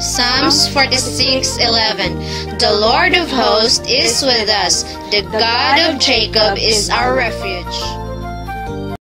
Psalms 46:11 The Lord of hosts is with us. The God of Jacob is our refuge.